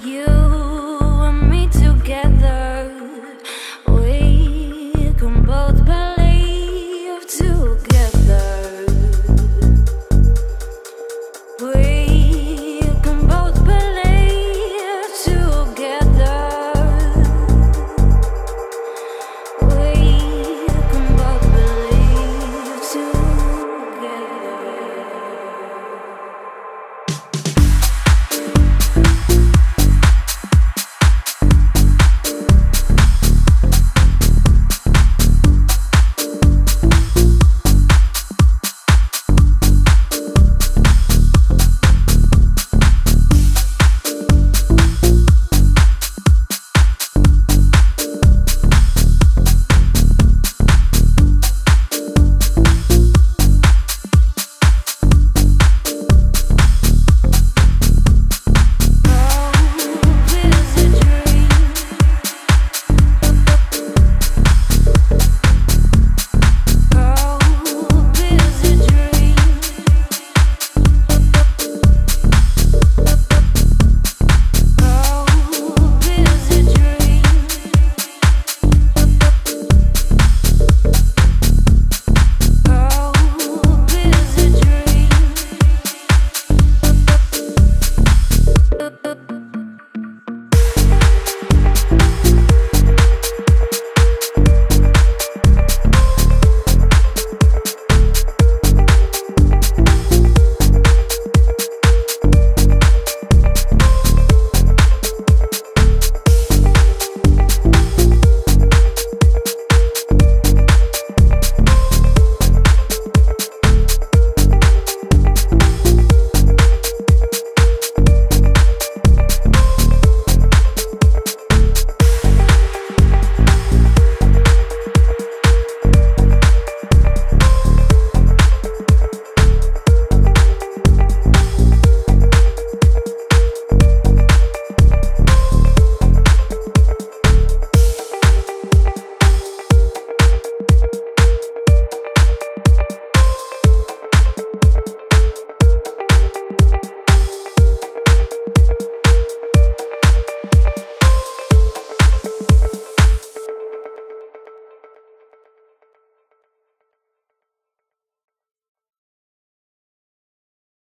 you.